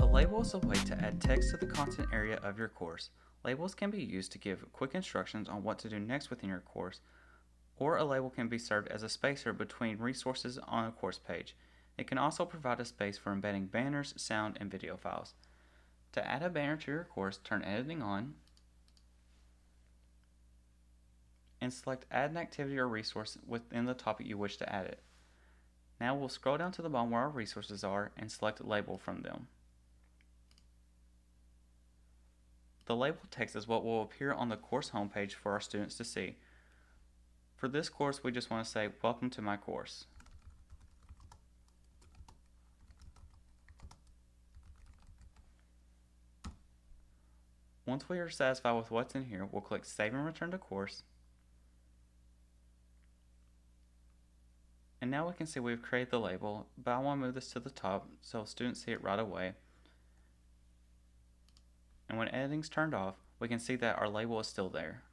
A label is a way to add text to the content area of your course. Labels can be used to give quick instructions on what to do next within your course, or a label can be served as a spacer between resources on a course page. It can also provide a space for embedding banners, sound, and video files. To add a banner to your course, turn editing on and select add an activity or resource within the topic you wish to add it. Now we'll scroll down to the bottom where our resources are and select label from them. The label text is what will appear on the course homepage for our students to see. For this course, we just want to say, welcome to my course. Once we are satisfied with what's in here, we'll click Save and Return to Course. And now we can see we've created the label, but I want to move this to the top so students see it right away. And when editing's turned off, we can see that our label is still there.